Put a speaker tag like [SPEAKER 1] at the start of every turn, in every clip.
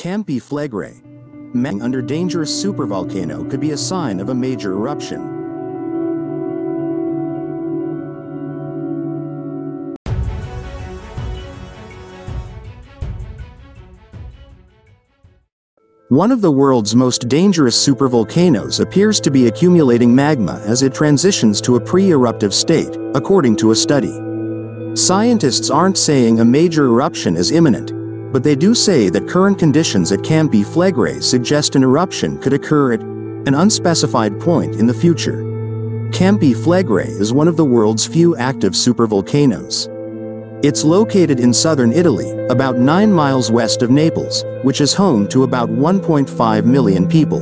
[SPEAKER 1] Campi Flegrei. Mang under dangerous supervolcano could be a sign of a major eruption. One of the world's most dangerous supervolcanoes appears to be accumulating magma as it transitions to a pre-eruptive state, according to a study. Scientists aren't saying a major eruption is imminent, but they do say that current conditions at Campi Flegrei suggest an eruption could occur at an unspecified point in the future. Campi Flegrei is one of the world's few active supervolcanoes. It's located in southern Italy, about 9 miles west of Naples, which is home to about 1.5 million people.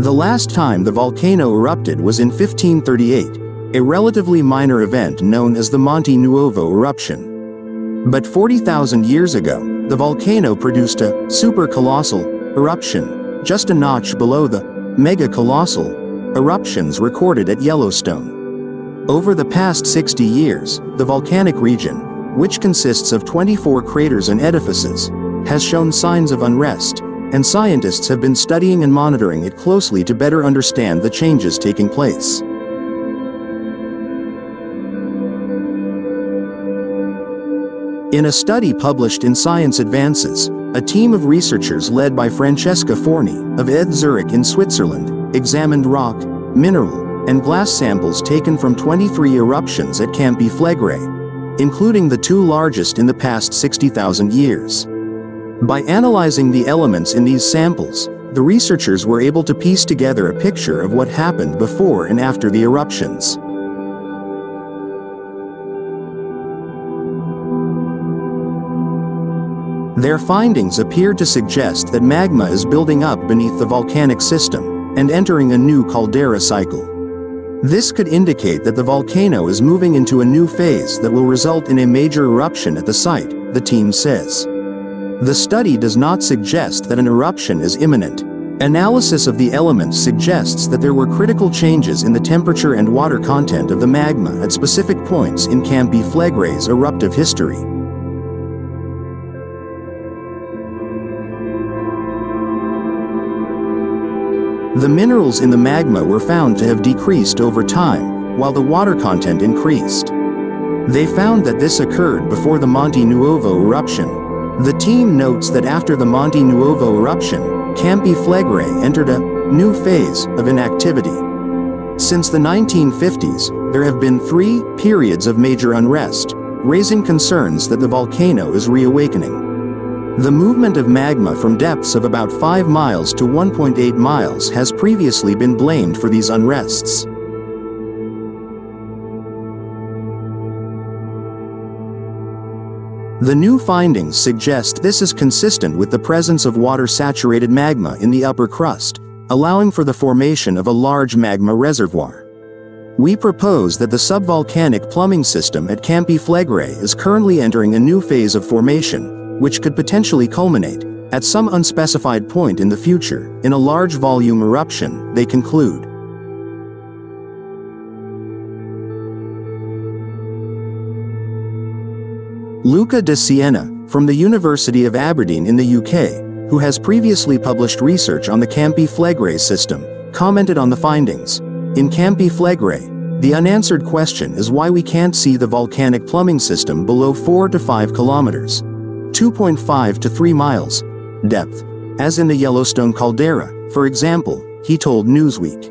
[SPEAKER 1] The last time the volcano erupted was in 1538, a relatively minor event known as the Monte Nuovo eruption. But 40,000 years ago, the volcano produced a super colossal eruption, just a notch below the mega-colossal eruptions recorded at Yellowstone. Over the past 60 years, the volcanic region, which consists of 24 craters and edifices, has shown signs of unrest, and scientists have been studying and monitoring it closely to better understand the changes taking place. In a study published in Science Advances, a team of researchers led by Francesca Forni of ETH Zurich in Switzerland examined rock, mineral, and glass samples taken from 23 eruptions at Campi Flegrei, including the two largest in the past 60,000 years. By analyzing the elements in these samples, the researchers were able to piece together a picture of what happened before and after the eruptions. Their findings appear to suggest that magma is building up beneath the volcanic system, and entering a new caldera cycle. This could indicate that the volcano is moving into a new phase that will result in a major eruption at the site, the team says. The study does not suggest that an eruption is imminent. Analysis of the elements suggests that there were critical changes in the temperature and water content of the magma at specific points in Campi Flegrei's eruptive history. The minerals in the magma were found to have decreased over time, while the water content increased. They found that this occurred before the Monte Nuovo eruption. The team notes that after the Monte Nuovo eruption, Campi Flegrei entered a new phase of inactivity. Since the 1950s, there have been three periods of major unrest, raising concerns that the volcano is reawakening. The movement of magma from depths of about 5 miles to 1.8 miles has previously been blamed for these unrests. The new findings suggest this is consistent with the presence of water-saturated magma in the upper crust, allowing for the formation of a large magma reservoir. We propose that the subvolcanic plumbing system at Campi Flegrei is currently entering a new phase of formation, which could potentially culminate, at some unspecified point in the future, in a large volume eruption, they conclude. Luca de Siena, from the University of Aberdeen in the UK, who has previously published research on the Campi Flegrei system, commented on the findings. In Campi Flegrei, the unanswered question is why we can't see the volcanic plumbing system below 4 to 5 kilometers. 2.5 to 3 miles depth, as in the Yellowstone caldera, for example, he told Newsweek.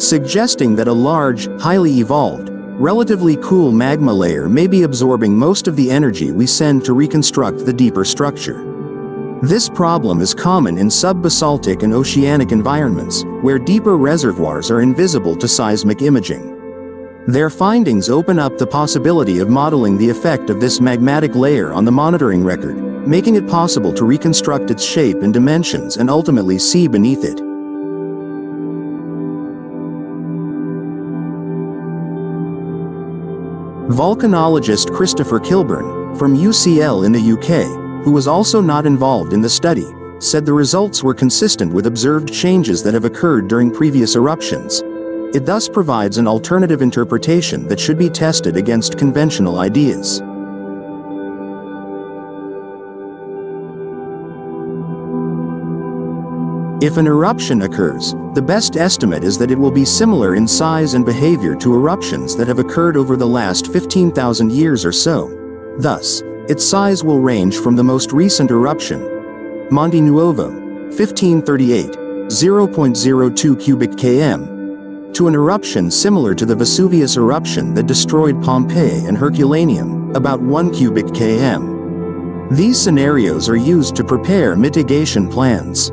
[SPEAKER 1] Suggesting that a large, highly evolved, relatively cool magma layer may be absorbing most of the energy we send to reconstruct the deeper structure. This problem is common in subbasaltic and oceanic environments, where deeper reservoirs are invisible to seismic imaging. Their findings open up the possibility of modeling the effect of this magmatic layer on the monitoring record, making it possible to reconstruct its shape and dimensions and ultimately see beneath it. Volcanologist Christopher Kilburn, from UCL in the UK, who was also not involved in the study, said the results were consistent with observed changes that have occurred during previous eruptions, It thus provides an alternative interpretation that should be tested against conventional ideas. If an eruption occurs, the best estimate is that it will be similar in size and behavior to eruptions that have occurred over the last 15,000 years or so. Thus, its size will range from the most recent eruption, Monte Nuovo, 1538, 0.02 cubic km, to an eruption similar to the Vesuvius eruption that destroyed Pompeii and Herculaneum, about 1 cubic km. These scenarios are used to prepare mitigation plans.